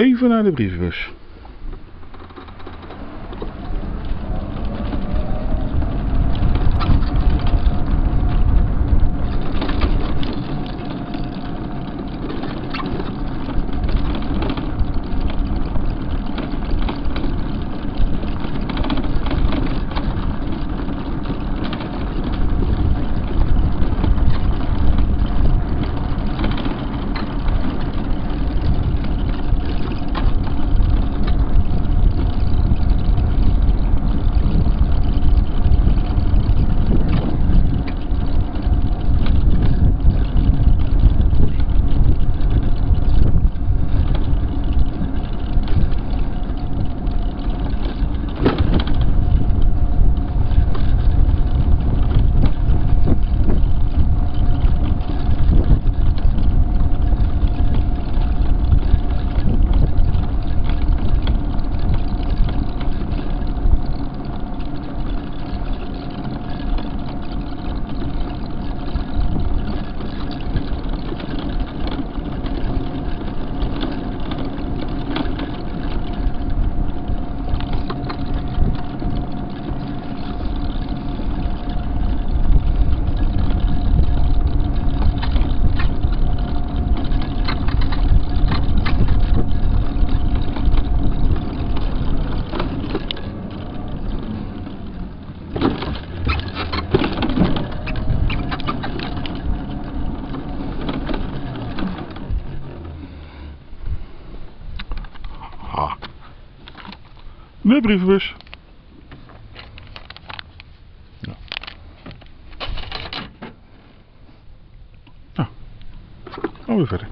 even naar de brievenbus. De brievenbus. Ja. Nou, gaan we verder.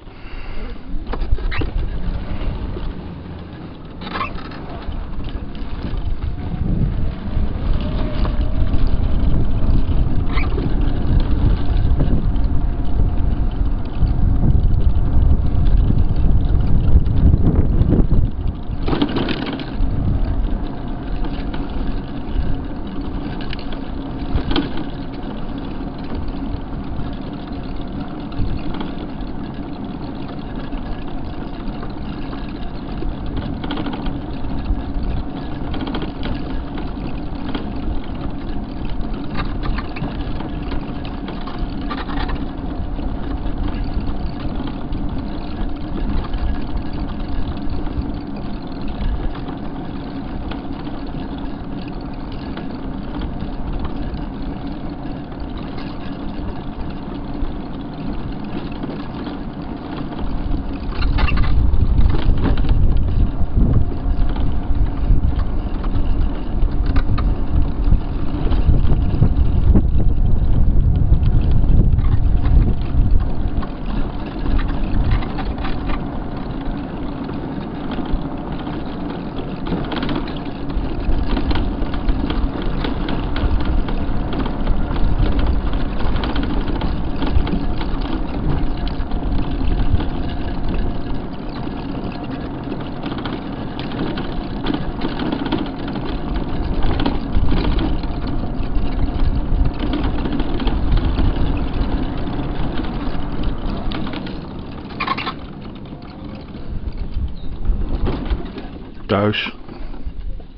Thuis.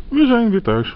We zijn weer thuis.